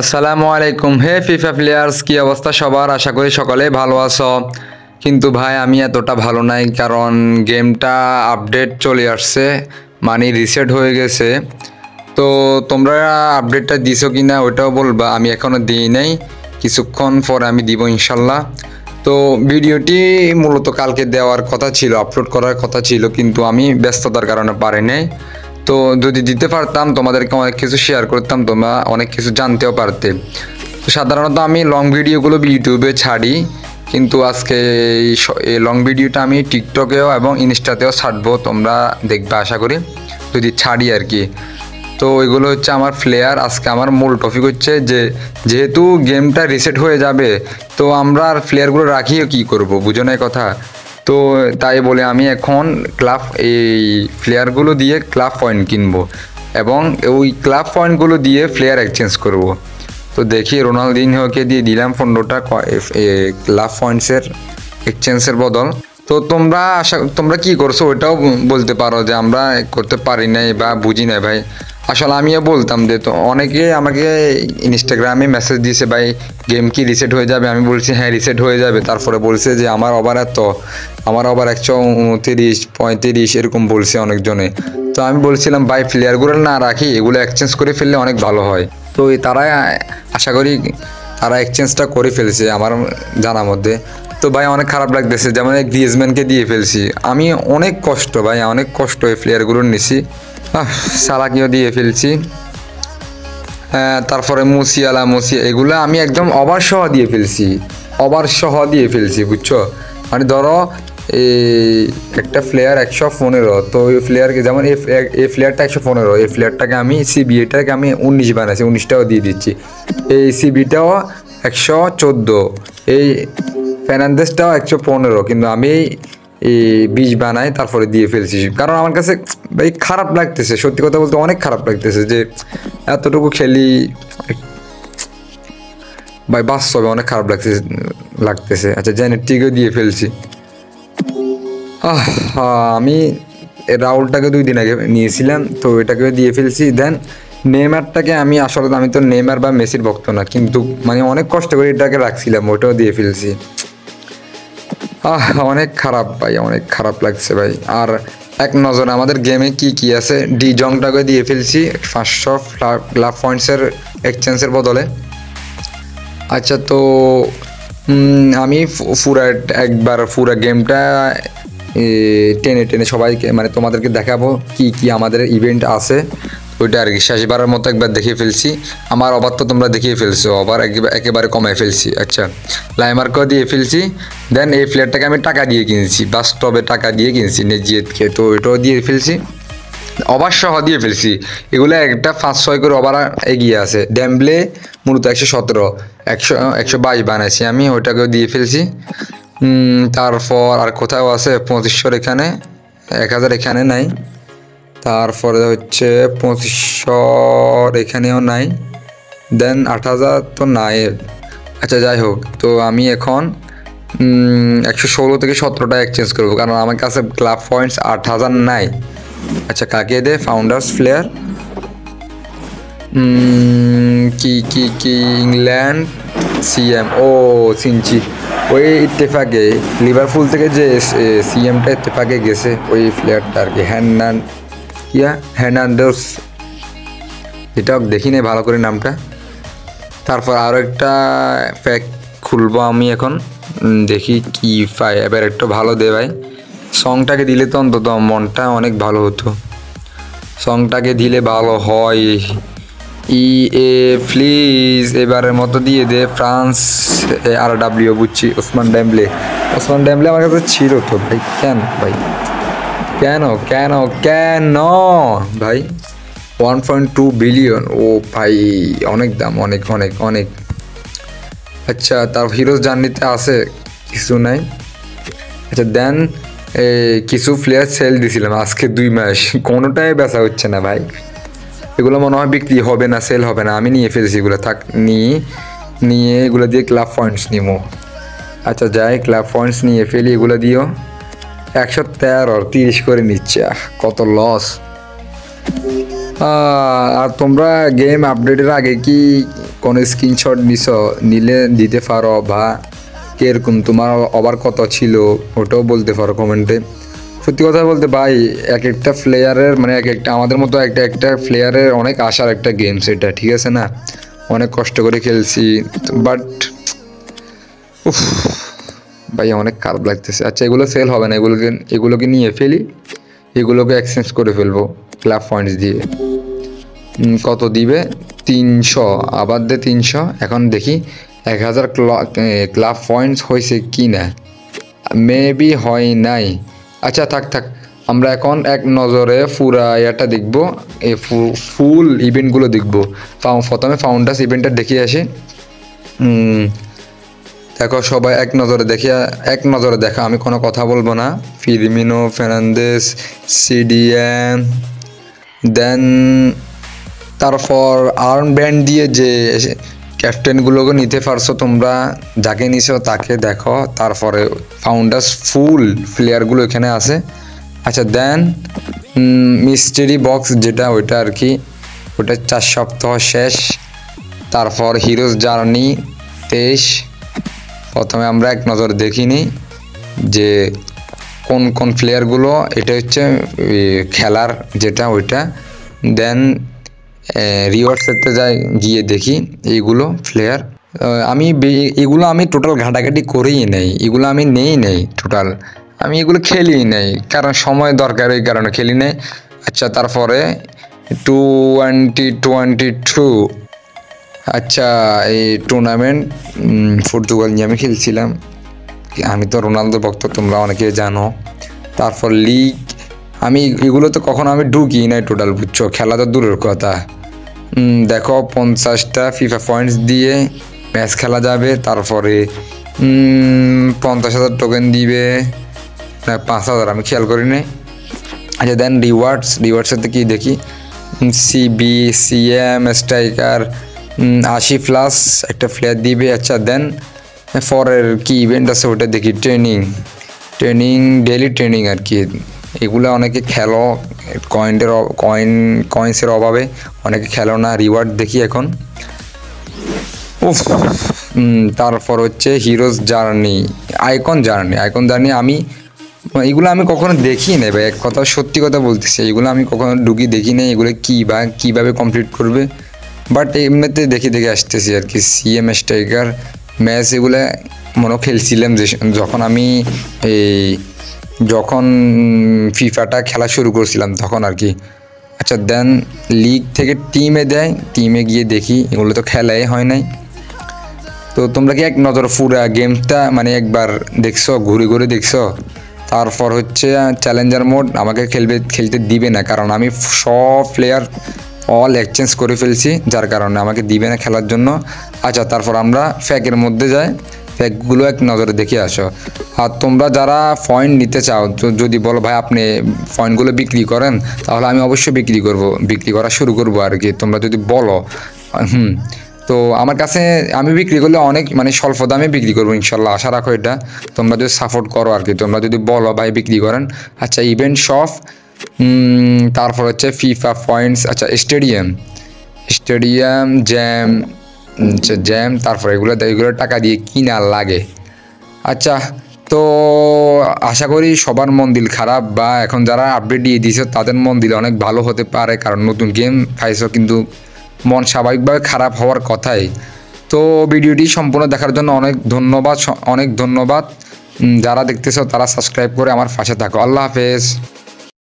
আসসালামু আলাইকুম। হে FIFA players, কি অবস্থা সবার? আশা করি সকলে ভালো আছো। কিন্তু ভাই, আমি এতটা ভালো নাই, কারণ গেমটা আপডেট চলে আসছে মানে রিসেট হয়ে গেছে। তো তোমরা আপডেটটা দিছো কি না ওটাও বলবা, আমি এখনও দিই নাই, কিছুক্ষণ পরে আমি দিব ইনশাল্লাহ। তো ভিডিওটি মূলত কালকে দেওয়ার কথা ছিল আপলোড করার কথা ছিল, কিন্তু আমি ব্যস্ততার কারণে পারি নাই। তো যদি দিতে পারতাম, তোমাদেরকে অনেক কিছু শেয়ার করতাম, তোমরা অনেক কিছু জানতেও পারতে। তো সাধারণত আমি লং ভিডিওগুলো ইউটিউবে ছাড়ি, কিন্তু আজকে এই লং ভিডিওটা আমি টিকটকেও এবং ইনস্টাতেও ছাড়বো, তোমরা দেখবে, আশা করি। যদি ছাড়ি আর কি। তো এগুলো হচ্ছে আমার ফ্লেয়ার আজকে আমার মূল টপিক হচ্ছে যে, যেহেতু গেমটা রিসেট হয়ে যাবে, তো আমরা আর ফ্লেয়ারগুলো রাখিও কী করব? বুঝো না কথা? তো তাই বলে আমি এখন ক্লাব এই প্লেয়ারগুলো দিয়ে ক্লাব পয়েন্ট কিনবো এবং ওই ক্লাব পয়েন্টগুলো দিয়ে প্লেয়ার এক্সচেঞ্জ করব। তো দেখি রোনালদিনহোকে দিয়ে দিলাম পনেরোটা ক্লাব পয়েন্টসের এক্সচেঞ্জের বদল। তো তোমরা আশা তোমরা কি করছ? ওইটাও বলতে পারো যে আমরা করতে পারি নাই বা বুঝি নাই ভাই। আসলে আমিও বলতাম যে তো অনেকে আমাকে ইনস্টাগ্রামে মেসেজ দিয়েছে, ভাই গেম কি রিসেট হয়ে যাবে? আমি বলছি হ্যাঁ রিসেট হয়ে যাবে। তারপরে বলছে যে, আমার ওভার এত, আমার ওভার একশো উনতিরিশ, পঁয়ত্রিশ, এরকম বলছে অনেকজনে। তো আমি বলছিলাম, ভাই প্লেয়ারগুলো না রাখি, এগুলো এক্সচেঞ্জ করে ফেললে অনেক ভালো হয়। তো তারা, আশা করি তারা এক্সচেঞ্জটা করে ফেলছে আমার জানার মধ্যে। তো ভাই, অনেক খারাপ লাগতেছে, যেমন গ্রিজম্যানকে দিয়ে ফেলছি। আমি অনেক কষ্ট, ভাই, অনেক কষ্ট এই প্লেয়ারগুলো নিছি। সালাকিও দিয়ে ফেলছি। হ্যাঁ, তারপরে মুসিয়ালা মুসিয়া এগুলো আমি একদম অবার সহ দিয়ে ফেলছি। অবার সহ দিয়ে ফেলছি বুঝছ? মানে ধরো এই একটা প্লেয়ার একশো পনেরো তো ওই প্লেয়ারকে যেমন এই প্লেয়ারটা একশো পনেরো এই প্লেয়ারটাকে আমি সিবিএটাকে আমি উনিশ বানাইছি উনিশটাও দিয়ে দিচ্ছি। এই সিবিটাও একশো চোদ্দ এই ফের্নান্দেসটাও একশো পনেরো কিন্তু আমি বীজ বানাই তারপরে দিয়ে ফেলছি কারণ আমার কাছে, ভাই, খারাপ লাগতেছে। সত্যি কথা বলতে অনেক খারাপ লাগতেছে যে এতটুকু খেলি, ভাই, বাস্তবে অনেক খারাপ লাগতেছে লাগতেছে। আচ্ছা জেনেটিকও দিয়ে ফেলছি। আহ, আমি রাউলটাকে দুই দিন আগে নিয়েছিলাম, তো এটাকে দিয়ে ফেলছি। দেন, নেইমারটাকে আমি আসলে, আমি তো নেইমার বা মেসির ভক্ত না, কিন্তু মানে অনেক কষ্ট করে এটাকে রাখছিলাম ওটাও দিয়ে ফেলছি। আহ, অনেক খারাপ ভাই, অনেক খারাপ লাগছে ভাই। আর এক নজরে আমাদের গেমে কি কি আছে? ডি জংটাকে দিয়ে ফেলছি পাঁচশো লাভ পয়েন্টসের এক্সচেঞ্জের বদলে। আচ্ছা তো আমি পুরা একবার পুরা গেমটা টেনে টেনে সবাইকে মানে তোমাদেরকে দেখাবো কি কি আমাদের ইভেন্ট আছে। ওইটা আর কি। শেষবারের মতো একবার দেখিয়ে ফেলছি। আমার অবার তো তোমরা দেখিয়ে ফেলছো অবার একেবারে কমায় ফেলছি। আচ্ছা লাইমার্কও দিয়ে ফেলছি। দেন এই ফ্ল্যাটটাকে আমি টাকা দিয়ে কিনছি, বাস্তবে টাকা দিয়ে কিনছি নেজিয়েতকে তো এটাও দিয়ে ফেলছি। ওভার সহ দিয়ে ফেলছি। এগুলো একটা পাঁচ ছয় করে ওভার এগিয়ে আছে। ড্যাম্বলে মূলত একশো সতেরো, একশো একশো বাইশ বানাইছি আমি, ওইটাকেও দিয়ে ফেলছি। তারপর আর কোথাও আছে? পঁচিশশোর এখানে, এক হাজার এখানে নাই। তারপরে হচ্ছে পঁচিশশোর এখানেও নাই দেন আট হাজার তো নাই। আচ্ছা যাই হোক, তো আমি এখন একশো ষোলো থেকে সতেরোটা এক্সচেঞ্জ করব, কারণ আমার কাছে ক্লাব পয়েন্টস আট হাজার নাই। আচ্ছা কাকে দে? ফাউন্ডার্স প্লেয়ার কি কি কি ইংল্যান্ড সিএম ও, সিনচি। ওই ইত্তেফাকে লিভারপুল থেকে যে সিএমটা ইত্তেফাকে গেছে, ওই প্লেয়ারটা আর কি? হ্যান্ডান ইয়া হ্যান্ডান্ডোস এটা দেখি নাই ভালো করে নামটা। তারপর আরও একটা প্যাক খুলবো আমি এখন। দেখি কি পাই। এবার একটু ভালো দে ভাই। সংটাকে দিলে তো অন্তত মনটা অনেক ভালো হতো। সংটাকে দিলে ভালো হয়। ই এ প্লিজ এবারের মতো দিয়ে দে। ফ্রান্স আর ডাব্লিউ বুঝছি, ওসমান ড্যাম্বলে। ওসমান ড্যাম্বলে আমার কাছে ছিল তো ভাই। কেন ভাই? কেন কেন কেন? ভাই ওয়ান পয়েন্ট টু বিলিয়ন ও ভাই, অনেক দাম, অনেক অনেক অনেক। আচ্ছা তার হিরোজ জার্নিতে আছে কিছু নাই। আচ্ছা দেন কিছু প্লেয়ার সেল দিছিলাম আজকে দুই মাস। কোনোটাই বেচা হচ্ছে না ভাই। এগুলো মনে হয় বিক্রি হবে না সেল হবে না। আমি নিয়ে ফেলেছি এগুলো। থাক নিয়ে নিয়ে এগুলো দিয়ে ক্লাব পয়েন্টস নিবো আচ্ছা যাই ক্লাব পয়েন্টস নিয়ে ফেলি, এগুলো দিও। একশো তেরো তিরিশ করে নিচ্ছে। কত লস আর তোমরা গেম আপডেটের আগে কি কোনো স্ক্রিনশট নিছ? নিলে দিতে পারো বা কীরকম? তোমার ওভার কত ছিল? ওটাও বলতে পারো কমেন্টে সত্যি কথা বলতে ভাই এক একটা প্লেয়ারের মানে এক একটা আমাদের মতো একটা একটা প্লেয়ারের অনেক আশার একটা গেম সেটা ঠিক আছে না? অনেক কষ্ট করে খেলছি বাট উফ ভাই, অনেক খারাপ লাগতেছে। আচ্ছা এগুলো সেল হবে না, এগুলোকে এগুলোকে নিয়ে ফেলি। এগুলোকে এক্সচেঞ্জ করে ফেলব ক্লাব পয়েন্টস দিয়ে। কত দিবে? তিনশো। আবার দে তিনশো। এখন দেখি, এক হাজার ক্লাব পয়েন্টস হয়েছে কি না মেবি হয় নাই। আচ্ছা থাক থাক। আমরা এখন এক নজরে পুরা ইয়াটা দেখব এই ফুল ইভেন্টগুলো দেখব। প্রথমে ফাউন্ডার্স ইভেন্টটা দেখে আসি। দেখো, সবাই এক নজরে দেখে, এক নজরে দেখা, আমি কোনো কথা বলব না। ফিরমিনো, ফের্নান্দেস সিডিএম দেন তারপর আর্ম ব্যান্ড দিয়ে যে ক্যাপ্টেনগুলোকে নিতে পারছ তোমরা, যাকে নিছো তাকে দেখো। তারপরে ফাউন্ডার্স ফুল প্লেয়ারগুলো এখানে আছে। আচ্ছা দেন মিস্ট্রি বক্স যেটা, ওইটা আর কি, ওটা চার সপ্তাহ শেষ। তারপর হিরোজ জার্নি, তেইশ। প্রথমে আমরা এক নজর দেখিনি যে কোন কোন প্লেয়ারগুলো এটা হচ্ছে খেলার যেটা, ওইটা। দেন রিওয়ার্ড সেটতে যাই, গিয়ে দেখি এইগুলো প্লেয়ার আমি এগুলো আমি টোটাল ঘাটাঘাটি করেই নেই। এগুলো আমি নেই নেই টোটাল আমি এগুলো খেলি নেই। কারণ সময় দরকার এই কারণে খেলি নেই। আচ্ছা তারপরে টোয়েন্টি টোয়েন্টি টু আচ্ছা এই টুর্নামেন্ট পর্তুগাল নিয়ে আমি খেলছিলাম। আমি তো রোনালদো ভক্ত, তোমরা অনেকে জানো। তারপর লিগ আমি এগুলো তো কখনো আমি ঢুকি নাই টোটাল বুঝছ? খেলা তো দূরের কথা। দেখো, পঞ্চাশটা ফিফা পয়েন্টস দিয়ে ম্যাচ খেলা যাবে, তারপরে পঞ্চাশ হাজার টোকেন দিবে। না, পাঁচ হাজার, আমি খেয়াল করি নাই। আচ্ছা দেন রিওয়ার্ডস রিওয়ার্ডসের কি দেখি। সিবি সিএম স্ট্রাইকার আশি প্লাস একটা প্লেয়ার দিবে আচ্ছা দেন ফরের কি ইভেন্ট আছে ওটা দেখি ট্রেনিং ট্রেনিং ডেলি ট্রেনিং আর কি। এগুলো অনেকে খেলো কয়েন্টের কয়েন কয়েন্সের অভাবে, অনেকে খেলো না রিওয়ার্ড দেখি এখন। উফ তারপর হচ্ছে heroes journey icon journey icon journey আমি, এগুলো আমি কখনো দেখি নাই ভাই, এক কথা সত্যি কথা বলতেছি, এগুলো আমি কখনো ঢুকি দেখি নাই, এগুলো কী বা কীভাবে কমপ্লিট করবে? বাট এমনিতে দেখে দেখে আসতেছি আর কি সিএম স্ট্রাইকার ম্যাচ এগুলো মনে খেলছিলাম যে, যখন আমি এই, যখন ফিফাটা খেলা শুরু করছিলাম তখন আর কি। আচ্ছা দেন লিগ থেকে টিমে দেয় টিমে গিয়ে দেখি, এগুলো তো খেলাই হয় নাই। তো তোমরা কি এক নজর পুরা গেমটা মানে একবার দেখছ, ঘুরে ঘুরে দেখছ? তারপর হচ্ছে চ্যালেঞ্জার মোড আমাকে খেলবে, খেলতে দিবে না, কারণ আমি সব প্লেয়ার অল এক্সচেঞ্জ করে ফেলছি, যার কারণে আমাকে দিবে না খেলার জন্য। আচ্ছা তারপর আমরা ফ্যাকের মধ্যে যাই। ফ্যাকগুলো এক নজরে দেখে আসো। আর তোমরা যারা পয়েন্ট নিতে চাও, তো যদি বলো, ভাই, আপনি পয়েন্টগুলো বিক্রি করেন, তাহলে আমি অবশ্যই বিক্রি করব। বিক্রি করা শুরু করব আর কি। তোমরা যদি বলো, হুম, তো আমার কাছে আমি বিক্রি করলে অনেক মানে স্বল্প দামে বিক্রি করব ইনশাল্লাহ। আশা রাখো এটা। তোমরা যদি সাপোর্ট করো আর কি। তোমরা যদি বলো, ভাই, বিক্রি করেন। আচ্ছা ইভেন্ট শপ তারপর হচ্ছে ফিফা পয়েন্টস আচ্ছা স্টেডিয়াম স্টেডিয়াম জ্যাম জ্যাম তারপর এগুলো এগুলো টাকা দিয়ে কিনা লাগে। আচ্ছা তো আশা করি সবার মন দিল খারাপ বা এখন যারা আপডেট দিয়ে দিয়েছে তাদের মন দিল অনেক ভালো হতে পারে, কারণ নতুন গেম পাইছো কিন্তু মন স্বাভাবিকভাবে খারাপ হওয়ার কথাই। তো ভিডিওটি সম্পূর্ণ দেখার জন্য অনেক ধন্যবাদ অনেক ধন্যবাদ। যারা দেখতেছো তারা সাবস্ক্রাইব করে আমার পাশে থাকো। আল্লাহ হাফেজ।